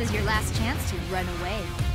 This is your last chance to run away.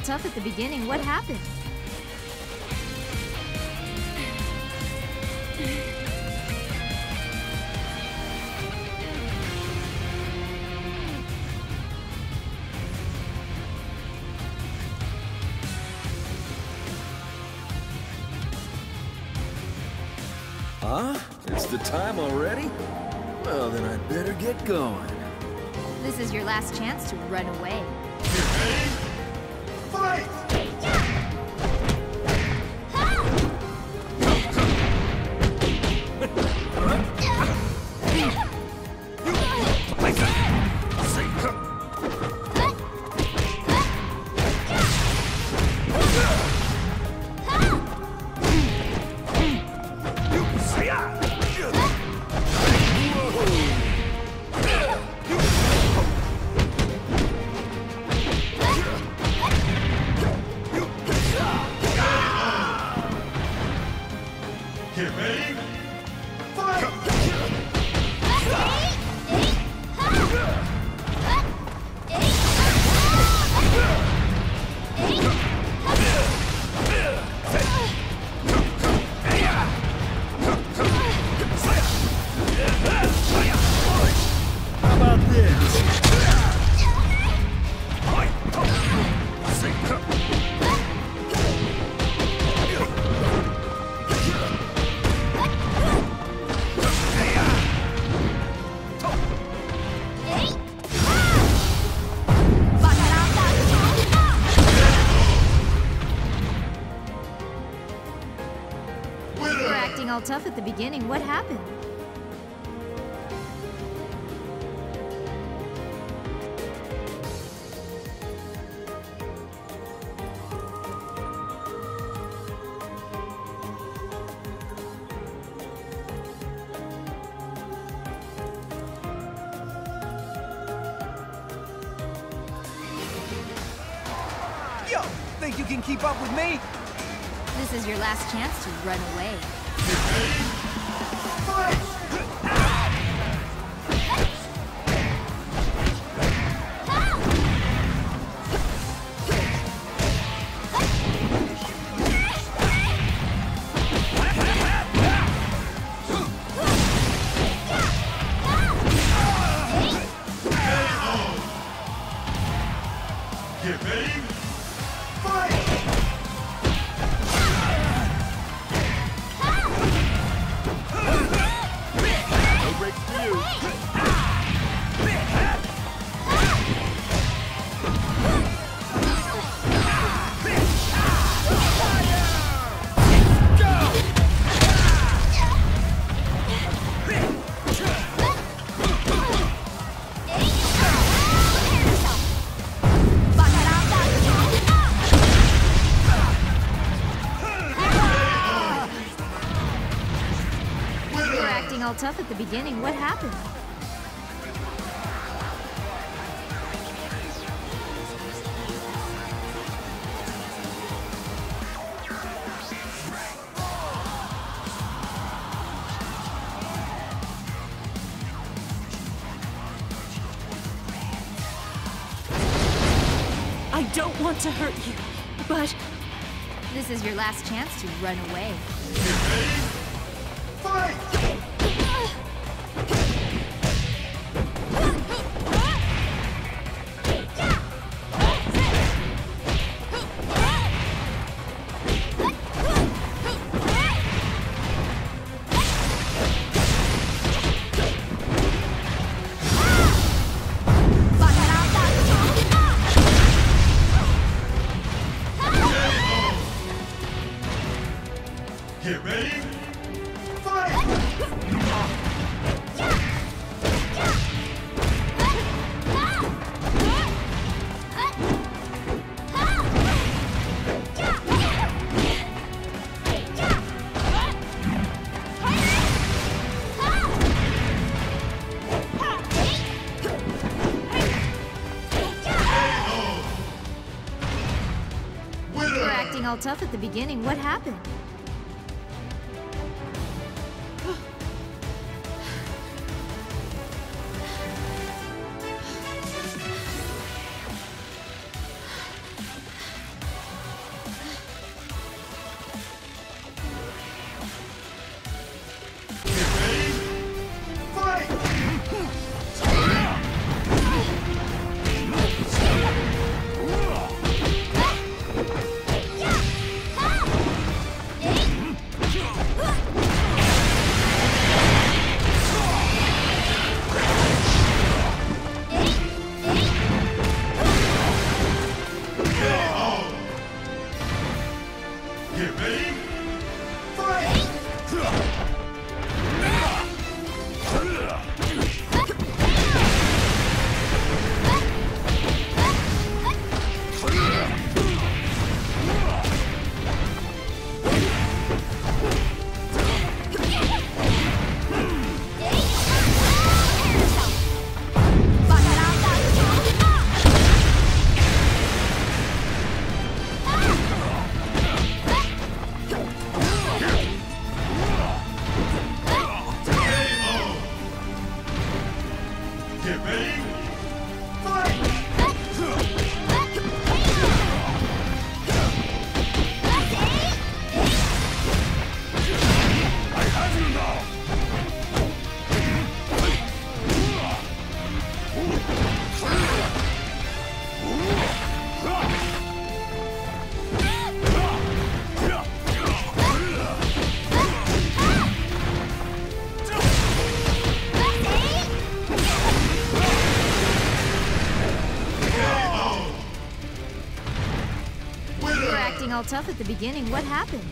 All tough at the beginning. What happened? Huh? It's the time already? Well, then I'd better get going. This is your last chance to run away. Fight! Acting all tough at the beginning. What happened? Yo, think you can keep up with me? This is your last chance to run away. Get ready. Tough at the beginning. What happened? I don't want to hurt you, but This is your last chance to run away. Ready. Fight! All tough at the beginning. What happened? All tough at the beginning. What happened?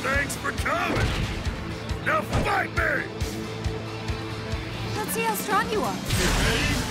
Thanks for coming! Now fight me! How strong you are.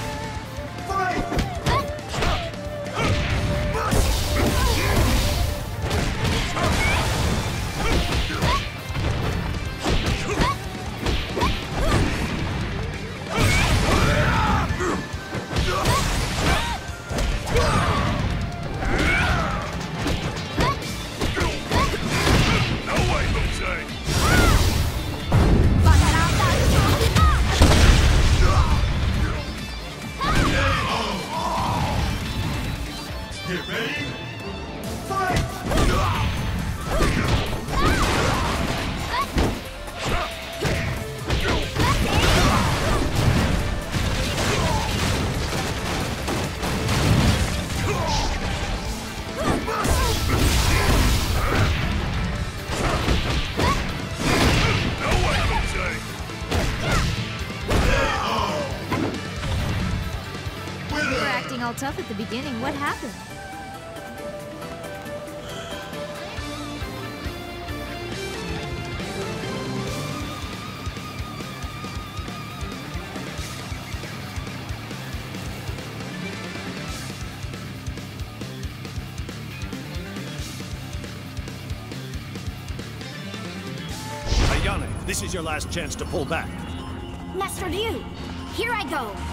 All tough at the beginning. What happened? Ayane, this is your last chance to pull back. Master Liu, Here I go.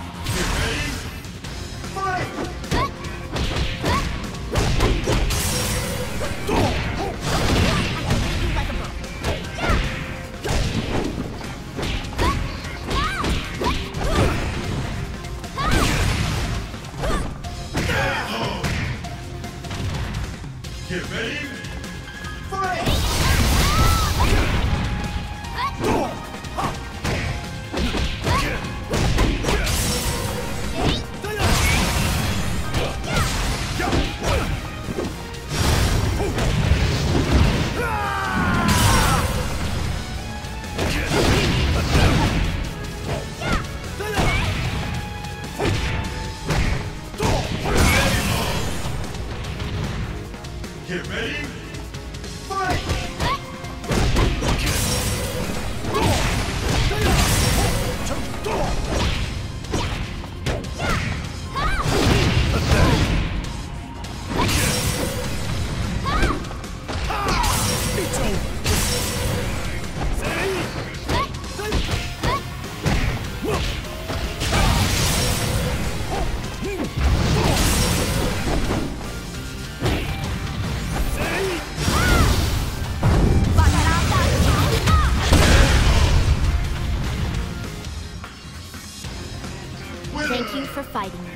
Fighting me.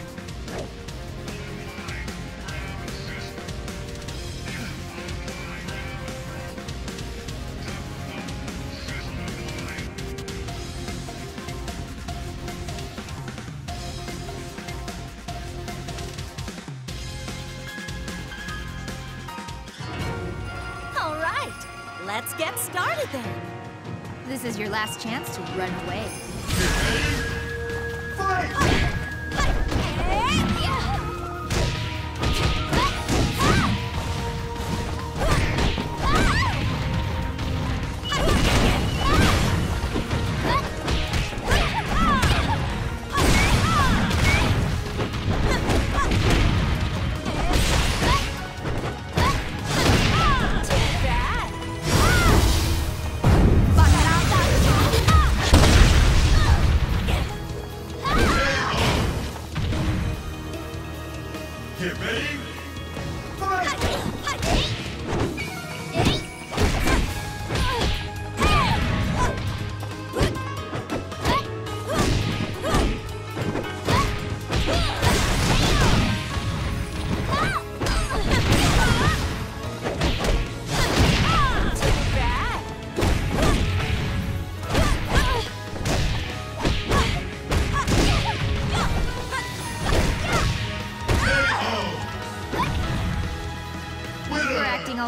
All right, let's get started then. This is your last chance to run away. Get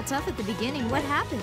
tough at the beginning. What happened?